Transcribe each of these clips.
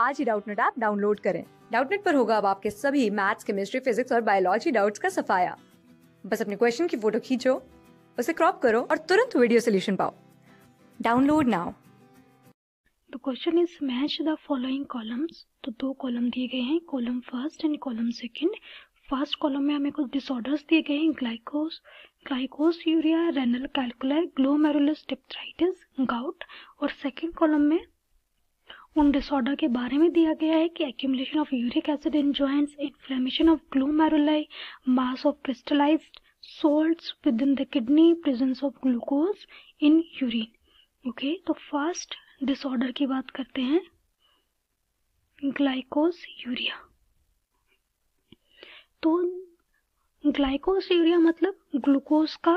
आज ही Doubtnut app download करें। डाउटनेट पर होगा अब आपके सभी मैथ्स केमिस्ट्री फिजिक्स और बायोलॉजी डाउट्स का सफाया। बस अपने क्वेश्चन की फ़ोटो खींचो, उसे क्रॉप करो और तुरंत वीडियो सोल्यूशन पाओ। Download now the question is match the following columns तो दो कॉलम दिए गए हैं column first and column second first column में हमें कुछ डिसऑर्डर्स दिए गए हैं ग्लाइकोस glycosuria renal calculi glomerulus diphtheritis gout और सेकंड कॉलम में उन डिसऑर्डर के बारे में दिया गया है कि accumulation of uric acid in joints inflammation of glomeruli mass of crystallized salts within the kidney, presence of glucose in urine. Okay तो फ़र्स्ट डिसऑर्डर की बात करते हैं। ग्लाइकोस यूरिया तो ग्लाइकोस यूरिया मतलब ग्लूकोज का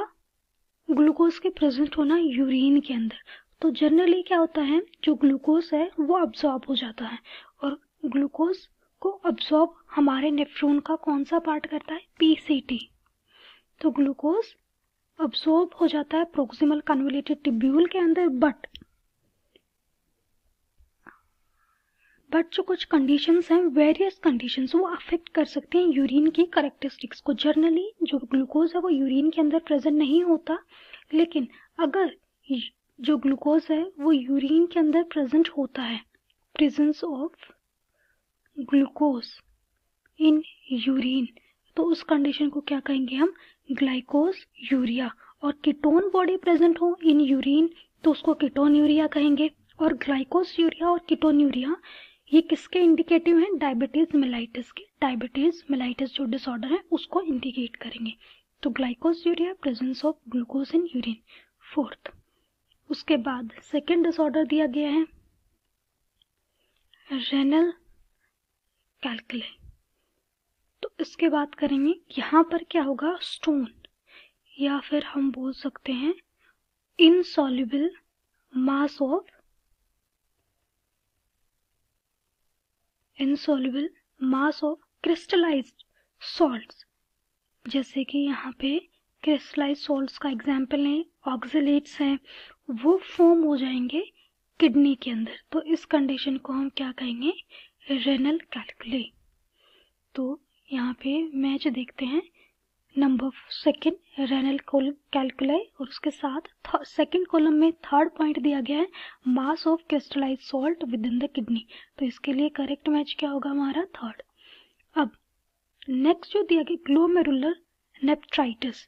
ग्लूकोज के प्रेजेंट होना यूरिन के अंदर। तो जनरली क्या होता है, जो ग्लूकोज है, वो अब्जॉर्ब हो जाता है। और ग्लूकोज को अब्जॉर्ब हमारे नेफ्रोन का कौन सा पार्ट करता है? पीसीटी तो ग्लूकोज अब्सॉर्ब हो जाता है प्रोक्सिमल कन्वलेटेड टिब्यूल के अंदर बट बट जो कुछ कंडीशंस हैं वेरियस कंडीशंस वो अफेक्ट कर सकते हैं यूरिन की करेक्टरिस्टिक्स को। जर्नली जो ग्लूकोज है, वो यूरिन के अंदर प्रेजेंट नहीं होता। लेकिन अगर जो ग्लूकोज है, वो यूरिन के अंदर प्रेजेंट होता है. Presence of glucose in urine तो उस कंडीशन को क्या कहेंगे हम? ग्लाइकोज यूरिया और कीटोन बॉडी प्रेजेंट हो इन यूरिन तो उसको कीटोन यूरिया कहेंगे. और ग्लाइकोज यूरिया और कीटोन यूरिया ये किसके इंडिकेटिव हैं? डायबिटीज़ मिलाइटिस के. डायबिटीज़ मिलाइटिस जो डिसऑर्डर है, उसको इंडिकेट करेंगे. तो glycosuria presence of glucose in urine fourth उसके बाद सेकेंड डिसऑर्डर दिया गया है। रेनल कैलकुले तो इसके बात करेंगे, यहाँ पर क्या होगा? स्टोन या फिर हम बोल सकते हैं insoluble mass of insoluble mass of crystallized salts जैसे कि यहाँ पे क्रिस्टलाइज सॉल्ट्स का एग्ज़ाम्पल है ऑक्सिलेट्स हैं वो फॉर्म हो जाएँगे किडनी के अंदर। तो इस कंडीशन को हम क्या कहेंगे? रेनल कैलकुले तो यहाँ पे मैच देखते हैं। नंबर सेकंड रेनल कैलकुले और उसके साथ सेकंड कॉलम में थर्ड पॉइंट दिया गया है mass of crystallize salt within the kidney तो इसके लिए करेक्ट मैच क्या होगा हमारा? थर्ड अब नेक्स्ट जो दिया गया ग्लोमेरुलर नेप्ट्राइटिस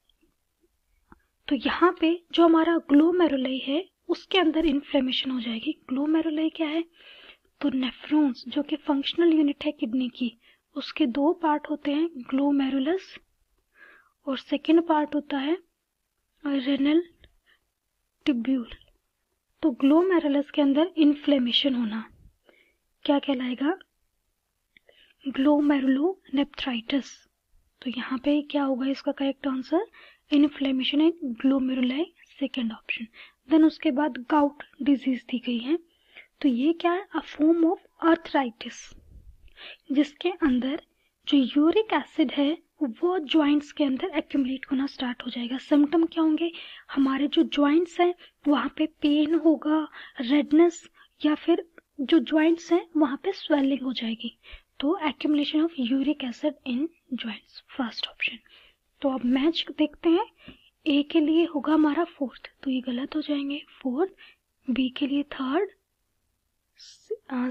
तो यहाँ पे जो हमारा ग्लोमेरुलाई है, उसके अंदर इन्फ्लेमेशन हो जाएगी। ग्लोमेरुलाई क्या है? तो नेफ्रॉन्स जो कि फंक्शनल यूनिट है किडनी की, उसके दो पार्ट होते हैं ग्लोमेरुलस और सेकेंड पार्ट होता है रेनल टिब्यूल तो ग्लोमेरुलस के अंदर इन्फ्लेमेशन होना। क्या कहलाएगा? ग्लोमेरुलो तो यहाँ पे क्या होगा इसका correct answer inflammation in glomeruli second option then उसके बाद गाउट डिज़ीज़ दी गई है। तो ये क्या है? अ फॉर्म ऑफ़ अर्थराइटिस जिसके अंदर जो यूरिक एसिड है, वो ज्वाइंट्स के अंदर एक्यूमुलेट होना स्टार्ट हो जाएगा। सिम्टम क्या होंगे? हमारे जो ज्वाइंट्स हैं, वहाँ पे पेन होगा रेडनेस या फिर जो ज्वाइंट्स हैं, वहाँ पे स्वेलिंग हो जाएगी। तो accumulation of uric acid in joints first option तो अब मैच देखते हैं. ए के लिए होगा हमारा फोर्थ तो ये गलत हो जाएँगे. फोर्थ बी के लिए थर्ड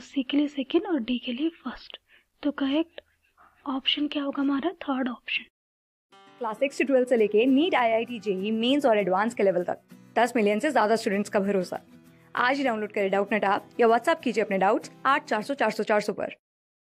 सी के लिए सेकेंड और डी के लिए फ़र्स्ट तो करेक्ट ऑप्शन क्या होगा हमारा? थर्ड ऑप्शन क्लास सिक्स से ट्वेल्थ से लेके NEET I I T JEE mains और एडवांस के लेवल तक. दस मिलियन से ज़्यादा स्टूडेंट्स का भरोसा. आज ही डाउनलोड करें डाउट नेट आप या व्हाट्सअप कीजिए अपने डाउट्स आठ चार सौ चार सौ चार सौ पर.